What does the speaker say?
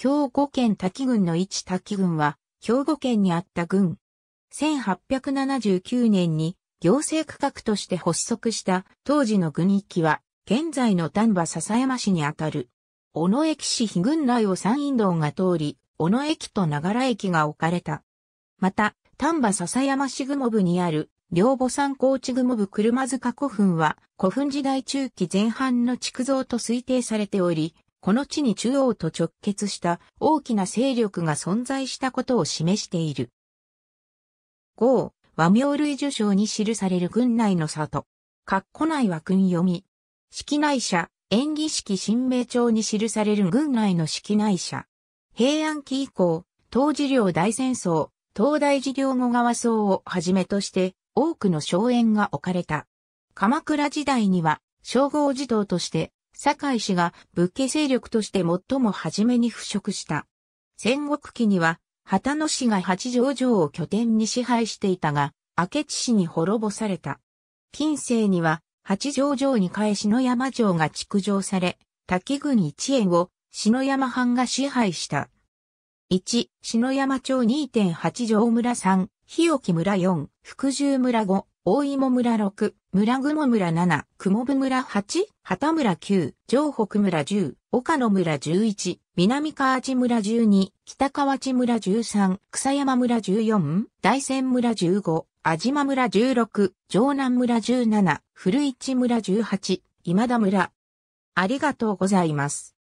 兵庫県滝郡の一滝郡は、兵庫県にあった郡。1879年に行政区画として発足した当時の郡域は、現在の丹波篠山市にあたる。小野駅市非郡内を山陰道が通り、小野駅と長良駅が置かれた。また、丹波篠山市雲部にある、両母山高地雲部車塚古墳は、古墳時代中期前半の築造と推定されており、この地に中央と直結した大きな勢力が存在したことを示している。5、和名類受賞に記される軍内の里。括弧内は軍読み。式内社、演技式新名帳に記される軍内の式内社。平安期以降、東寺領大戦争、東大事業後川荘をはじめとして多くの荘園が置かれた。鎌倉時代には、称号児童として、堺氏が仏家勢力として最も初めに腐食した。戦国期には、旗野氏が八条城を拠点に支配していたが、明智氏に滅ぼされた。近世には、八条城に返しの山城が築城され、滝郡一円を篠山藩が支配した。1、篠山町2.8条村3、日置村4、福住村5、大芋村6、村雲村7、雲部村8、畑村9、城北村10、岡野村11、南河内村12、北河内村13、草山村14、大仙村15、安島村16、城南村17、古市村18、今田村。ありがとうございます。